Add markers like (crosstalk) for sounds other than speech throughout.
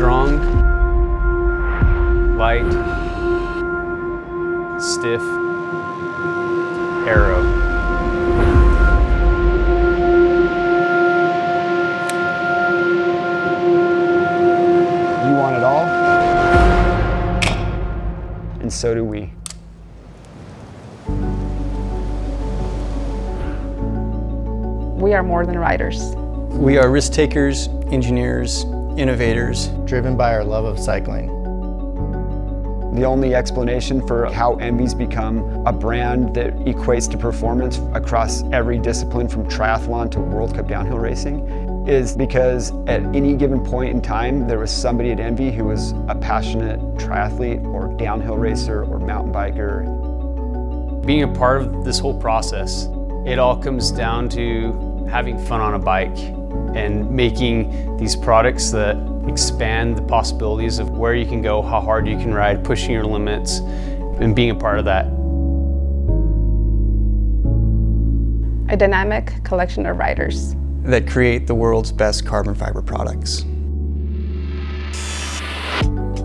Strong, light, stiff, aero. You want it all, and so do we. We are more than riders. We are risk takers, engineers, innovators. Driven by our love of cycling. The only explanation for how ENVE's become a brand that equates to performance across every discipline from triathlon to World Cup downhill racing is because at any given point in time there was somebody at ENVE who was a passionate triathlete or downhill racer or mountain biker. Being a part of this whole process, it all comes down to having fun on a bike and making these products that expand the possibilities of where you can go, how hard you can ride, pushing your limits, and being a part of that. A dynamic collection of riders. That create the world's best carbon fiber products.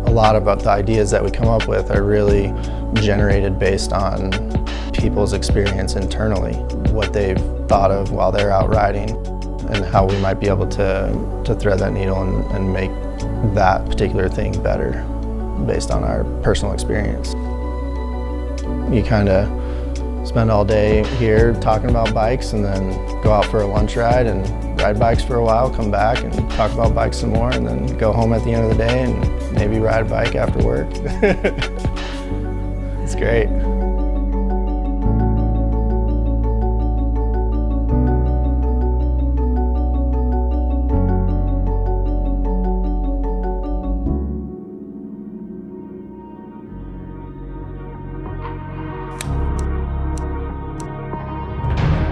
A lot about the ideas that we come up with are really generated based on people's experience internally, what they've thought of while they're out riding, and how we might be able to, to thread that needle and, and make that particular thing better based on our personal experience. You kind of spend all day here talking about bikes and then go out for a lunch ride and ride bikes for a while, come back and talk about bikes some more and then go home at the end of the day and maybe ride a bike after work. (laughs) it's great.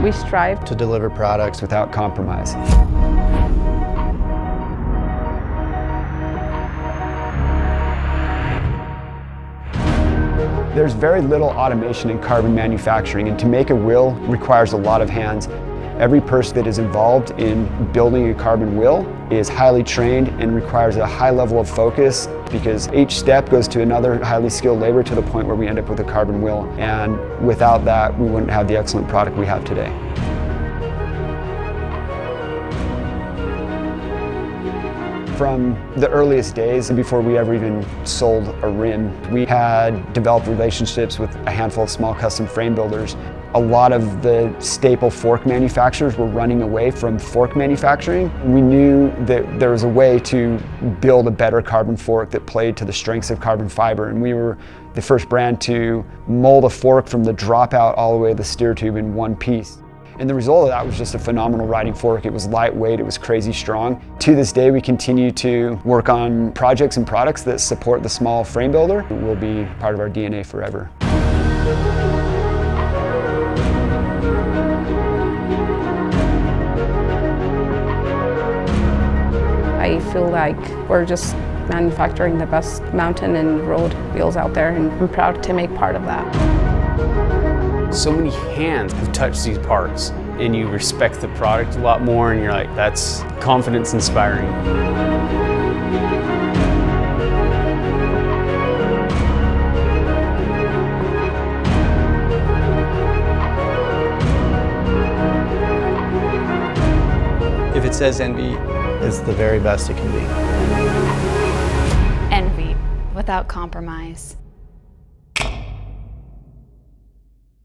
We strive to deliver products without compromise. There's very little automation in carbon manufacturing and to make a wheel requires a lot of hands. Every person that is involved in building a carbon wheel is highly trained and requires a high level of focus because each step goes to another highly skilled labor to the point where we end up with a carbon wheel. And without that, we wouldn't have the excellent product we have today. From the earliest days, before we ever even sold a rim, we had developed relationships with a handful of small custom frame builders. A lot of the staple fork manufacturers were running away from fork manufacturing. We knew that there was a way to build a better carbon fork that played to the strengths of carbon fiber, and we were the first brand to mold a fork from the dropout all the way to the steer tube in one piece. And the result of that was just a phenomenal riding fork. It was lightweight, it was crazy strong. To this day, we continue to work on projects and products that support the small frame builder. It will be part of our DNA forever. I feel like we're just manufacturing the best mountain and road wheels out there and I'm proud to make part of that. So many hands have touched these parts and you respect the product a lot more and you're like, that's confidence inspiring. It says ENVE, it's the very best it can be. ENVE, without compromise.